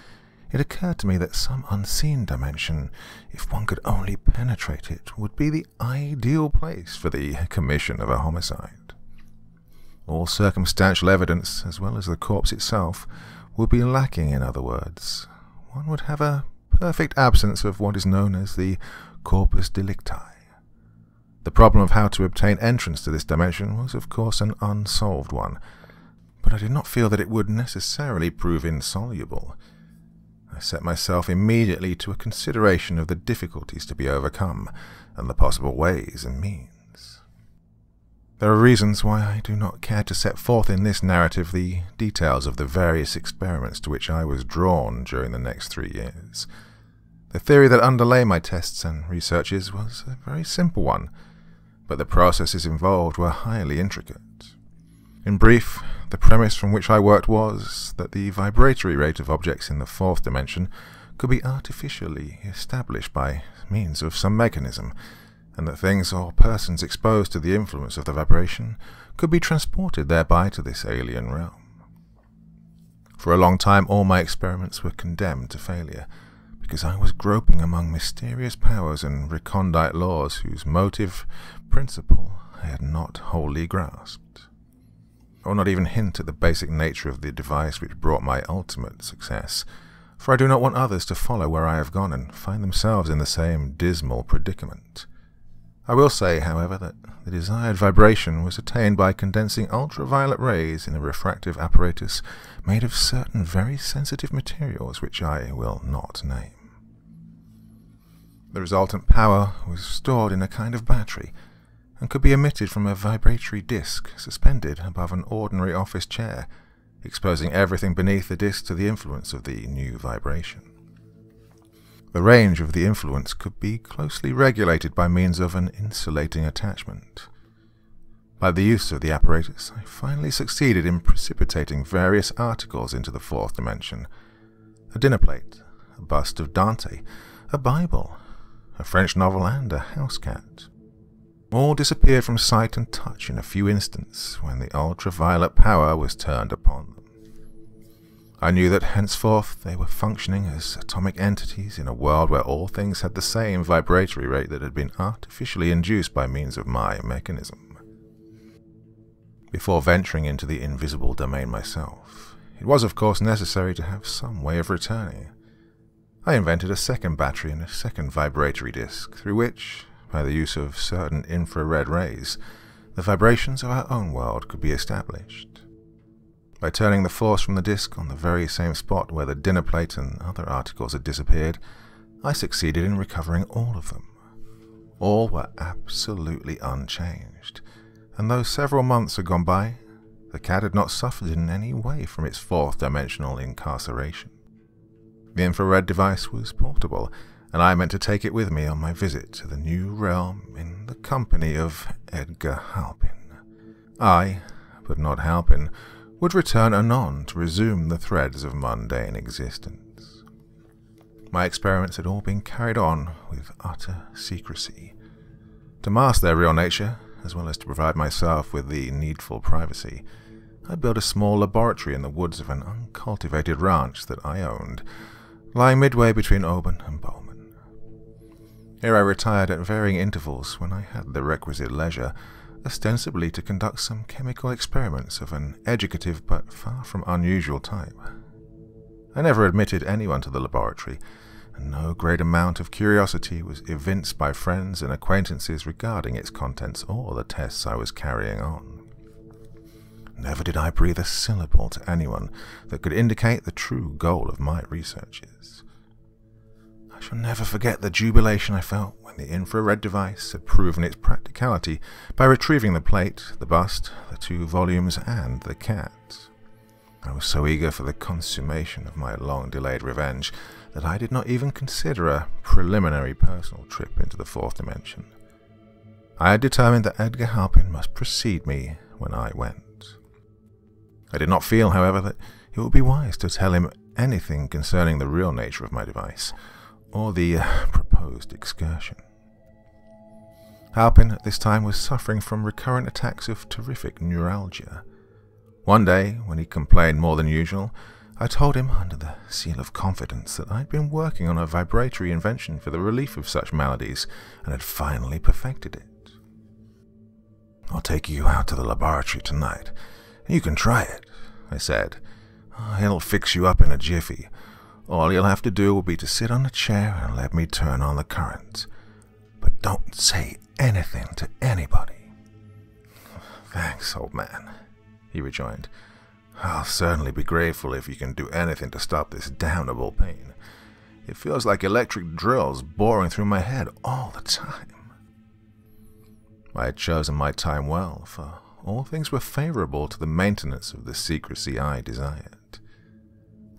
it occurred to me that some unseen dimension, if one could only penetrate it, would be the ideal place for the commission of a homicide. All circumstantial evidence, as well as the corpse itself, would be lacking, in other words. One would have a perfect absence of what is known as the corpus delicti. The problem of how to obtain entrance to this dimension was, of course, an unsolved one, but I did not feel that it would necessarily prove insoluble. I set myself immediately to a consideration of the difficulties to be overcome, and the possible ways and means. There are reasons why I do not care to set forth in this narrative the details of the various experiments to which I was drawn during the next three years. The theory that underlay my tests and researches was a very simple one, but the processes involved were highly intricate. In brief, the premise from which I worked was that the vibratory rate of objects in the fourth dimension could be artificially established by means of some mechanism, and that things or persons exposed to the influence of the vibration could be transported thereby to this alien realm. For a long time all my experiments were condemned to failure, because I was groping among mysterious powers and recondite laws whose motive principle I had not wholly grasped. Will not even hint at the basic nature of the device which brought my ultimate success, for I do not want others to follow where I have gone and find themselves in the same dismal predicament. I will say, however, that the desired vibration was attained by condensing ultraviolet rays in a refractive apparatus made of certain very sensitive materials which I will not name. The resultant power was stored in a kind of battery, and could be emitted from a vibratory disc suspended above an ordinary office chair, exposing everything beneath the disc to the influence of the new vibration. The range of the influence could be closely regulated by means of an insulating attachment. By the use of the apparatus, I finally succeeded in precipitating various articles into the fourth dimension. A dinner plate, a bust of Dante, a Bible, a French novel, and a house cat all disappeared from sight and touch in a few instants when the ultraviolet power was turned upon them. I knew that henceforth they were functioning as atomic entities in a world where all things had the same vibratory rate that had been artificially induced by means of my mechanism. Before venturing into the invisible domain myself, it was of course necessary to have some way of returning. I invented a second battery and a second vibratory disk, through which, by the use of certain infrared rays, the vibrations of our own world could be established. By turning the force from the disk on the very same spot where the dinner plate and other articles had disappeared, I succeeded in recovering all of them. All were absolutely unchanged, and though several months had gone by, the cat had not suffered in any way from its fourth dimensional incarceration. The infrared device was portable and I meant to take it with me on my visit to the new realm in the company of Edgar Halpin. I, but not Halpin, would return anon to resume the threads of mundane existence. My experiments had all been carried on with utter secrecy. To mask their real nature, as well as to provide myself with the needful privacy, I built a small laboratory in the woods of an uncultivated ranch that I owned, lying midway between Auburn and Bowman. Here I retired at varying intervals when I had the requisite leisure, ostensibly to conduct some chemical experiments of an educative but far from unusual type. I never admitted anyone to the laboratory, and no great amount of curiosity was evinced by friends and acquaintances regarding its contents or the tests I was carrying on. Never did I breathe a syllable to anyone that could indicate the true goal of my researches. I shall never forget the jubilation I felt when the infrared device had proven its practicality by retrieving the plate, the bust, the two volumes, and the cat. I was so eager for the consummation of my long-delayed revenge that I did not even consider a preliminary personal trip into the fourth dimension. I had determined that Edgar Halpin must precede me when I went. I did not feel, however, that it would be wise to tell him anything concerning the real nature of my device, or the uh, proposed excursion. Halpin at this time was suffering from recurrent attacks of terrific neuralgia. One day, when he complained more than usual, I told him, under the seal of confidence, that I'd been working on a vibratory invention for the relief of such maladies and had finally perfected it. I'll take you out to the laboratory tonight. You can try it, I said. It'll fix you up in a jiffy. All you'll have to do will be to sit on a chair and let me turn on the current. But don't say anything to anybody. Thanks, old man, he rejoined. I'll certainly be grateful if you can do anything to stop this damnable pain. It feels like electric drills boring through my head all the time. I had chosen my time well, for all things were favorable to the maintenance of the secrecy I desired.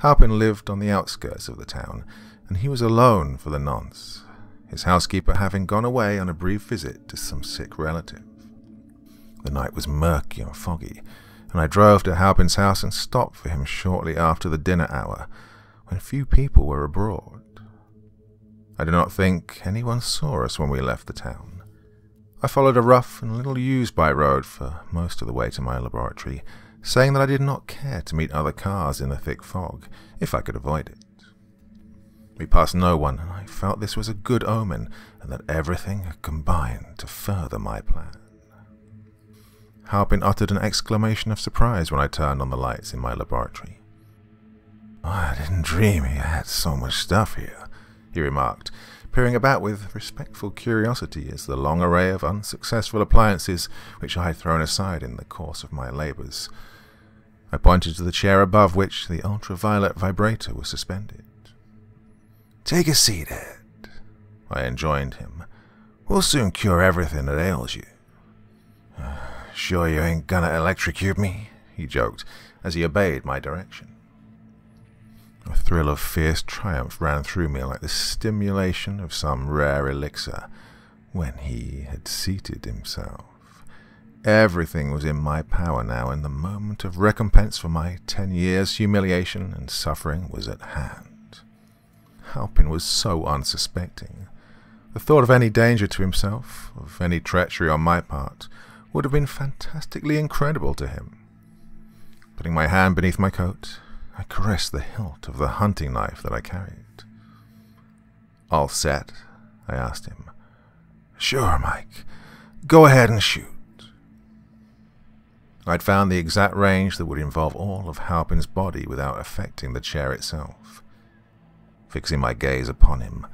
Halpin lived on the outskirts of the town, and he was alone for the nonce, his housekeeper having gone away on a brief visit to some sick relative. The night was murky and foggy, and I drove to Halpin's house and stopped for him shortly after the dinner hour, when few people were abroad. I do not think anyone saw us when we left the town. I followed a rough and little used by road for most of the way to my laboratory, saying that I did not care to meet other cars in the thick fog, if I could avoid it. We passed no one, and I felt this was a good omen, and that everything had combined to further my plan. Halpin uttered an exclamation of surprise when I turned on the lights in my laboratory. Oh, I didn't dream he had so much stuff here, he remarked, peering about with respectful curiosity as the long array of unsuccessful appliances which I had thrown aside in the course of my labours. I pointed to the chair above which the ultraviolet vibrator was suspended. Take a seat, Ed, I enjoined him. We'll soon cure everything that ails you. Sure you ain't gonna electrocute me? he joked as he obeyed my direction. A thrill of fierce triumph ran through me like the stimulation of some rare elixir when he had seated himself. Everything was in my power now, and the moment of recompense for my ten years' humiliation and suffering was at hand. Halpin was so unsuspecting. The thought of any danger to himself, of any treachery on my part, would have been fantastically incredible to him. Putting my hand beneath my coat, I caressed the hilt of the hunting knife that I carried. All set? I asked him. Sure, Mike. Go ahead and shoot. I'd found the exact range that would involve all of Halpin's body without affecting the chair itself. Fixing my gaze upon him,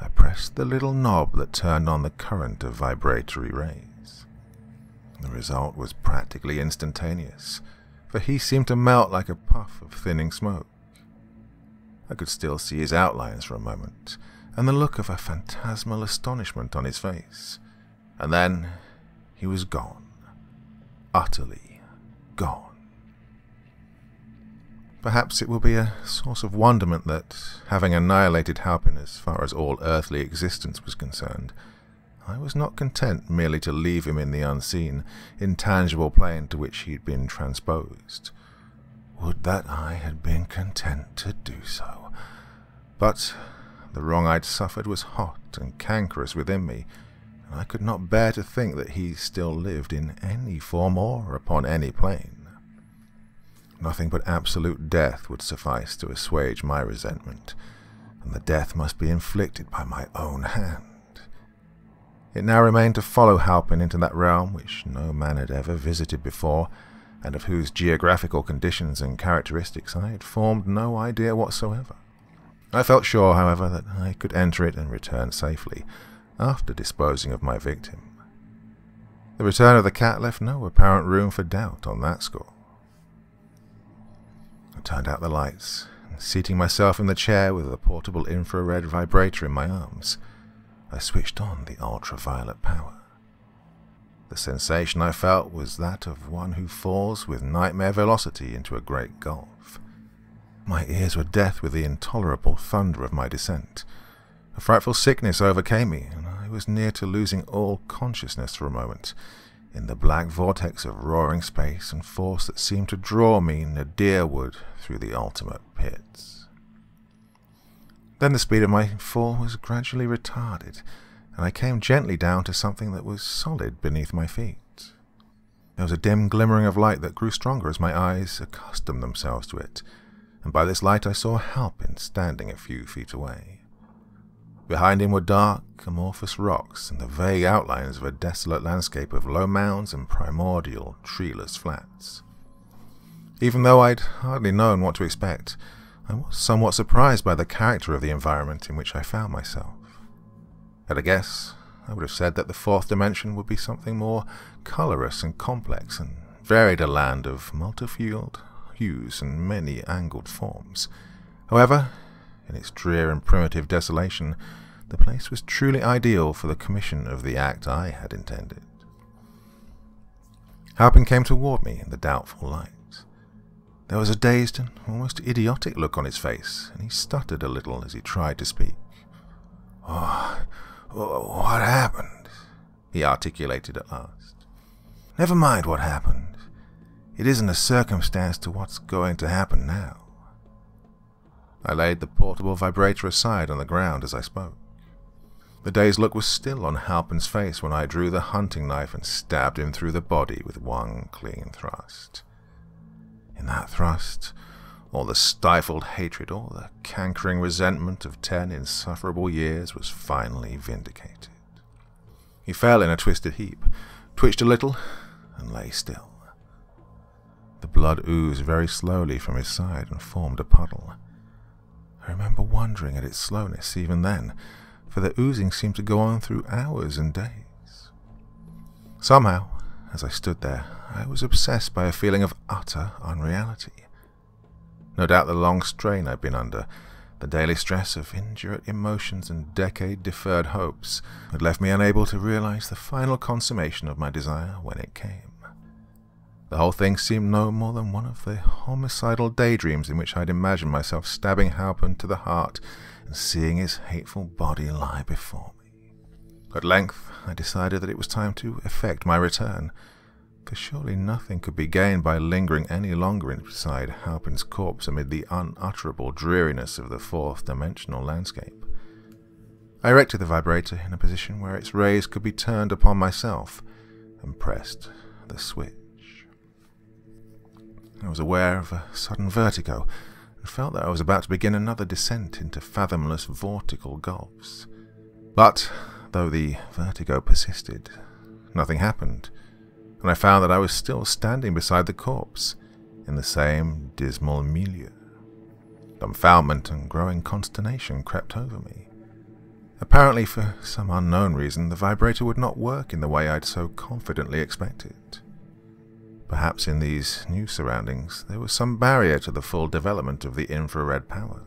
I pressed the little knob that turned on the current of vibratory rays. The result was practically instantaneous, for he seemed to melt like a puff of thinning smoke. I could still see his outlines for a moment, and the look of a phantasmal astonishment on his face. And then he was gone. Utterly gone. Perhaps it will be a source of wonderment that, having annihilated Halpin as far as all earthly existence was concerned, I was not content merely to leave him in the unseen, intangible plane to which he had been transposed. Would that I had been content to do so. But the wrong I'd suffered was hot and cankerous within me, I could not bear to think that he still lived in any form or upon any plane. Nothing but absolute death would suffice to assuage my resentment, and the death must be inflicted by my own hand. It now remained to follow Halpin into that realm which no man had ever visited before, and of whose geographical conditions and characteristics I had formed no idea whatsoever. I felt sure, however, that I could enter it and return safely, after disposing of my victim. The return of the cat left no apparent room for doubt on that score. I turned out the lights, and seating myself in the chair with the portable infrared vibrator in my arms, I switched on the ultraviolet power. The sensation I felt was that of one who falls with nightmare velocity into a great gulf. My ears were deaf with the intolerable thunder of my descent. A frightful sickness overcame me, and I was near to losing all consciousness for a moment, in the black vortex of roaring space and force that seemed to draw me nadir would through the ultimate pits. Then the speed of my fall was gradually retarded, and I came gently down to something that was solid beneath my feet. There was a dim glimmering of light that grew stronger as my eyes accustomed themselves to it, and by this light I saw Halpin standing a few feet away. Behind him were dark, amorphous rocks and the vague outlines of a desolate landscape of low mounds and primordial, treeless flats. Even though I'd hardly known what to expect, I was somewhat surprised by the character of the environment in which I found myself. At a guess, I would have said that the fourth dimension would be something more colorous and complex and varied a land of multifield hues and many angled forms. However, in its drear and primitive desolation, the place was truly ideal for the commission of the act I had intended. Halpin came toward me in the doubtful light. There was a dazed and almost idiotic look on his face, and he stuttered a little as he tried to speak. Oh, what happened? he articulated at last. Never mind what happened. It isn't a circumstance to what's going to happen now. I laid the portable vibrator aside on the ground as I spoke. The dazed look was still on Halpin's face when I drew the hunting knife and stabbed him through the body with one clean thrust. In that thrust, all the stifled hatred, all the cankering resentment of ten insufferable years was finally vindicated. He fell in a twisted heap, twitched a little, and lay still. The blood oozed very slowly from his side and formed a puddle. I remember wondering at its slowness even then, for the oozing seemed to go on through hours and days. Somehow, as I stood there, I was obsessed by a feeling of utter unreality. No doubt the long strain I'd been under, the daily stress of indurate emotions and decade-deferred hopes, had left me unable to realize the final consummation of my desire when it came. The whole thing seemed no more than one of the homicidal daydreams in which I'd imagined myself stabbing Halpin to the heart and seeing his hateful body lie before me. At length, I decided that it was time to effect my return, for surely nothing could be gained by lingering any longer inside Halpin's corpse amid the unutterable dreariness of the fourth dimensional landscape. I erected the vibrator in a position where its rays could be turned upon myself and pressed the switch. I was aware of a sudden vertigo, and felt that I was about to begin another descent into fathomless vortical gulfs. But, though the vertigo persisted, nothing happened, and I found that I was still standing beside the corpse, in the same dismal milieu. Dumbfoundment and growing consternation crept over me. Apparently, for some unknown reason, the vibrator would not work in the way I'd so confidently expected. Perhaps in these new surroundings there was some barrier to the full development of the infrared power.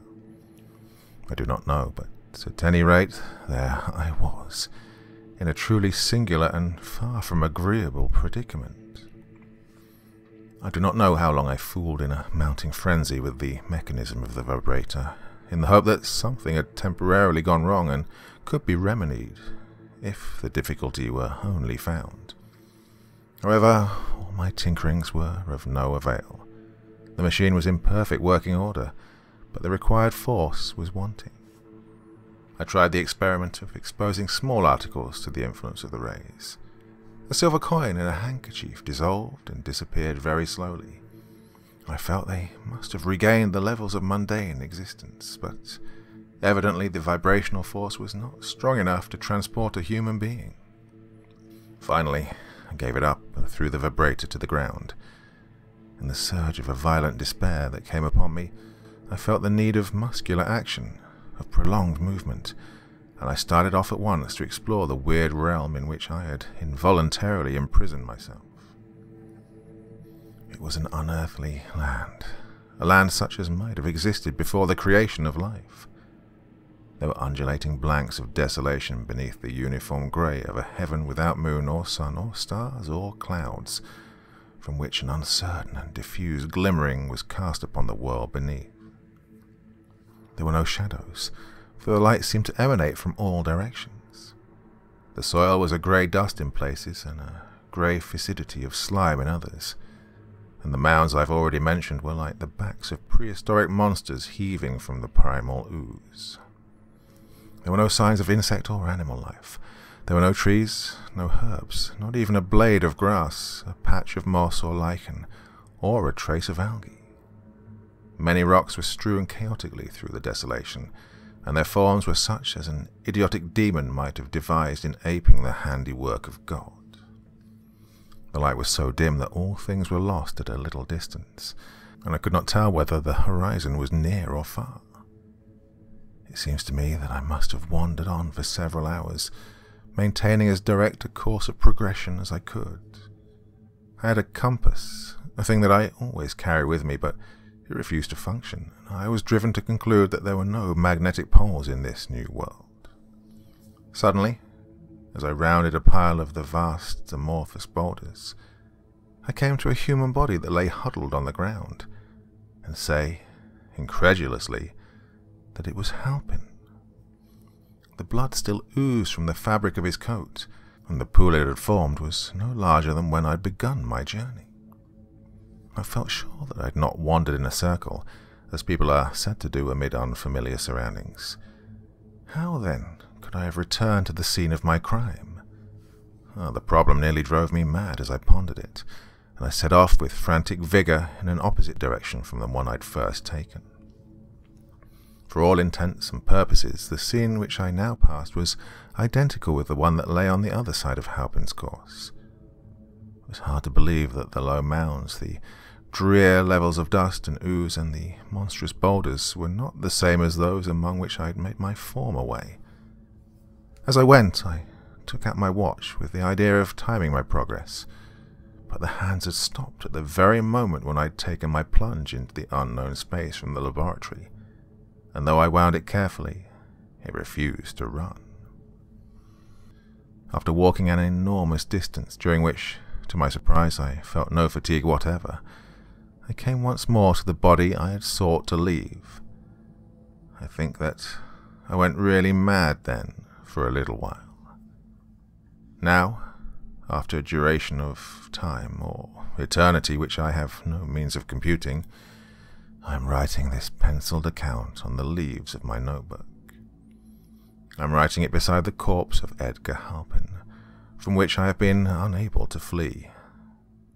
I do not know, but at any rate, there I was, in a truly singular and far from agreeable predicament. I do not know how long I fooled in a mounting frenzy with the mechanism of the vibrator, in the hope that something had temporarily gone wrong and could be remedied, if the difficulty were only found. However, my tinkerings were of no avail. The machine was in perfect working order, but the required force was wanting. I tried the experiment of exposing small articles to the influence of the rays. A silver coin in a handkerchief dissolved and disappeared very slowly. I felt they must have regained the levels of mundane existence, but evidently the vibrational force was not strong enough to transport a human being. Finally, I gave it up and threw the vibrator to the ground. In the surge of a violent despair that came upon me, I felt the need of muscular action, of prolonged movement, and I started off at once to explore the weird realm in which I had involuntarily imprisoned myself. It was an unearthly land, a land such as might have existed before the creation of life. There were undulating blanks of desolation beneath the uniform grey of a heaven without moon or sun or stars or clouds, from which an uncertain and diffuse glimmering was cast upon the world beneath. There were no shadows, for the light seemed to emanate from all directions. The soil was a grey dust in places and a grey fixidity of slime in others, and the mounds I've already mentioned were like the backs of prehistoric monsters heaving from the primal ooze. There were no signs of insect or animal life. There were no trees, no herbs, not even a blade of grass, a patch of moss or lichen, or a trace of algae. Many rocks were strewn chaotically through the desolation, and their forms were such as an idiotic demon might have devised in aping the handiwork of God. The light was so dim that all things were lost at a little distance, and I could not tell whether the horizon was near or far. It seems to me that I must have wandered on for several hours, maintaining as direct a course of progression as I could. I had a compass, a thing that I always carry with me, but it refused to function, and I was driven to conclude that there were no magnetic poles in this new world. Suddenly, as I rounded a pile of the vast amorphous boulders, I came to a human body that lay huddled on the ground, and say, incredulously, that it was Halpin. The blood still oozed from the fabric of his coat, and the pool it had formed was no larger than when I'd begun my journey. I felt sure that I had not wandered in a circle, as people are said to do amid unfamiliar surroundings. How, then, could I have returned to the scene of my crime? Oh, the problem nearly drove me mad as I pondered it, and I set off with frantic vigour in an opposite direction from the one I'd first taken. For all intents and purposes, the scene which I now passed was identical with the one that lay on the other side of Halpin's course. It was hard to believe that the low mounds, the drear levels of dust and ooze, and the monstrous boulders were not the same as those among which I had made my former way. As I went, I took out my watch with the idea of timing my progress, but the hands had stopped at the very moment when I had taken my plunge into the unknown space from the laboratory and though I wound it carefully, it refused to run. After walking an enormous distance, during which, to my surprise, I felt no fatigue whatever, I came once more to the body I had sought to leave. I think that I went really mad then for a little while. Now, after a duration of time, or eternity which I have no means of computing, I am writing this penciled account on the leaves of my notebook. I'm writing it beside the corpse of Edgar Halpin, from which I have been unable to flee.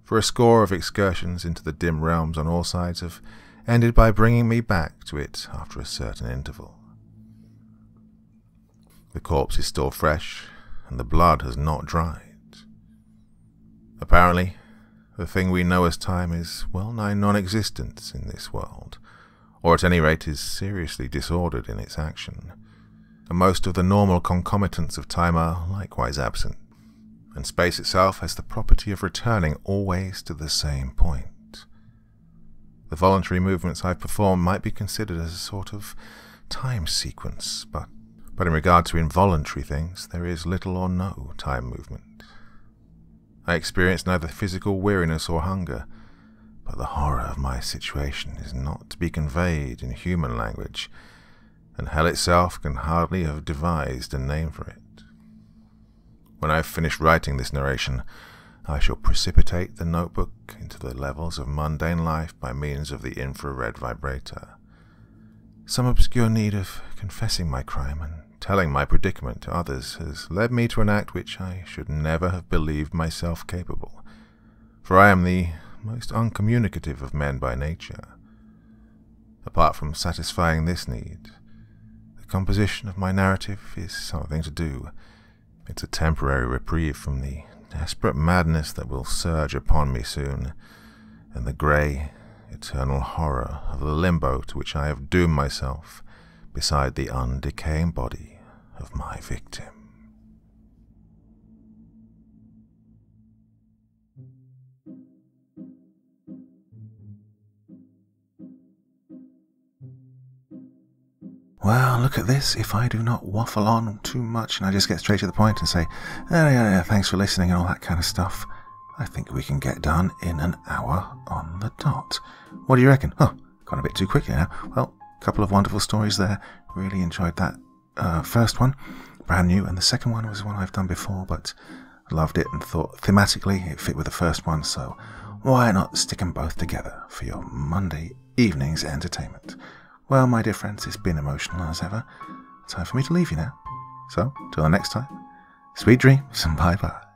For a score of excursions into the dim realms on all sides have ended by bringing me back to it after a certain interval. The corpse is still fresh, and the blood has not dried. Apparently, the thing we know as time is well nigh non existent in this world, or at any rate is seriously disordered in its action, and most of the normal concomitants of time are likewise absent, and space itself has the property of returning always to the same point. The voluntary movements I perform might be considered as a sort of time sequence, but, but in regard to involuntary things, there is little or no time movement. I experience neither physical weariness or hunger, but the horror of my situation is not to be conveyed in human language, and hell itself can hardly have devised a name for it. When I have finished writing this narration, I shall precipitate the notebook into the levels of mundane life by means of the infrared vibrator. Some obscure need of confessing my crime and telling my predicament to others has led me to an act which I should never have believed myself capable, for I am the most uncommunicative of men by nature. Apart from satisfying this need, the composition of my narrative is something to do. It's a temporary reprieve from the desperate madness that will surge upon me soon, and the grey, eternal horror of the limbo to which I have doomed myself beside the undecaying body of my victim. Well, look at this. If I do not waffle on too much and I just get straight to the point and say, yeah, yeah, thanks for listening and all that kind of stuff, I think we can get done in an hour on the dot. What do you reckon? Oh, gone a bit too quickly now. Well, couple of wonderful stories there. Really enjoyed that uh, first one, brand new, and the second one was one I've done before, but loved it and thought thematically it fit with the first one, so why not stick them both together for your Monday evening's entertainment? Well, my dear friends, it's been emotional as ever. Time for me to leave you now. So, till the next time, sweet dreams and bye bye.